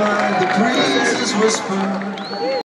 by the breezes whisper.